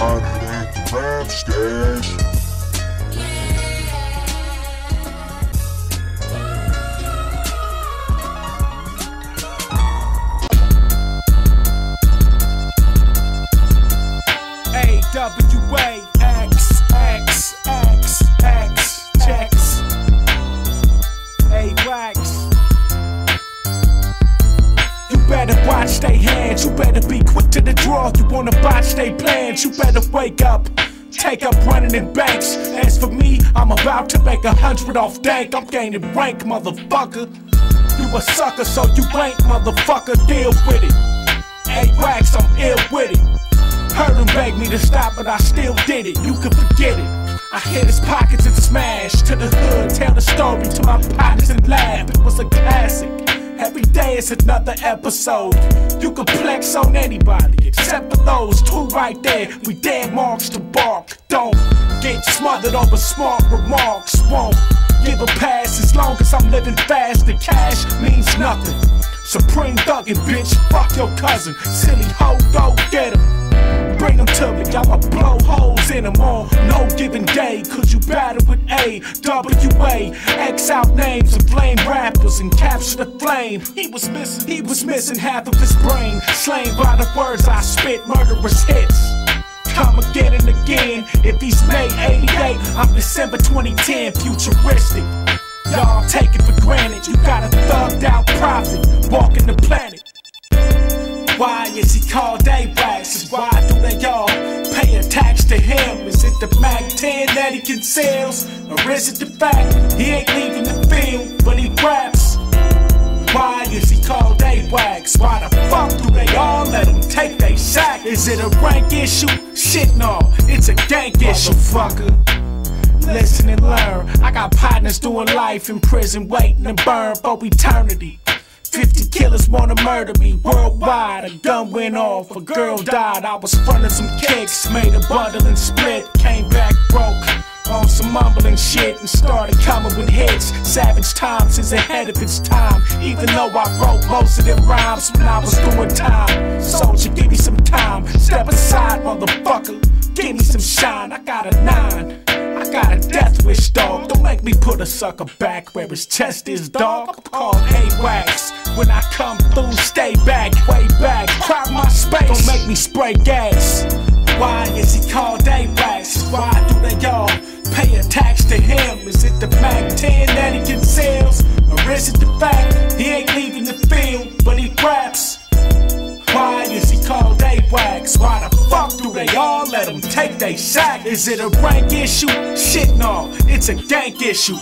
Hundred at the rap stash. Wax. You better watch they hands. You better be quick to the draw. You wanna botch they plans. You better wake up. Take up running in banks. As for me, I'm about to make a hundred off dank. I'm gaining rank, motherfucker. You a sucker, so you ain't, motherfucker. Deal with it. A wax, I'm ill with it. Heard him beg me to stop, but I still did it. You can forget it. I hit his pockets and smash to the hood. Tell the story to my partners and laugh. It was a classic. Every day is another episode. You can flex on anybody except for those two right there. We dead marks to bark. Don't get smothered over smart remarks. Won't give a pass as long as I'm living fast. The cash means nothing. Supreme thuggin', bitch. Fuck your cousin. Silly hoe, go get him bring them to me. I'ma blow holes in them all. No given day, cause you battle with A, W, A, X out names of flame rappers and capture the flame. He was missing, he was missing half of his brain. Slain by the words I spit, murderous hits. Come again and again. If he's May 88, I'm December 2010, futuristic. Y'all take it for granted. You got a thugged out prophet walking the planet. Why is he called A-Wax? To him? Is it the Mac 10 that he conceals? Or is it the fact he ain't leaving the field, but he raps? Why is he called A-Wax? Why the fuck do they all let him take they sack? Is it a rank issue? Shit no, it's a gank issue, fucker listen and learn. I got partners doing life in prison, waiting to burn for eternity. 50 killers wanna murder me worldwide. A gun went off, a girl died. I was frontin' some kicks, made a bundle and split. Came back broke on some mumbling shit and started coming with hits. Savage Times is ahead of its time, even though I wrote most of them rhymes when I was doing time. Soldier, give me some time. Step aside, motherfucker. Give me some shine. I got a nine. I got a death wish, dog. Don't make me put a sucker back where his chest is, dog. I'm called A-Wax. When I come through, stay back, way back. Crowd my space. Don't make me spray gas. Why is he called A-Wax? Why do they all pay a tax to him? Is it the Mac 10 Why the fuck do they all let him take they sack? Is it a rank issue? Shit no, it's a gank issue.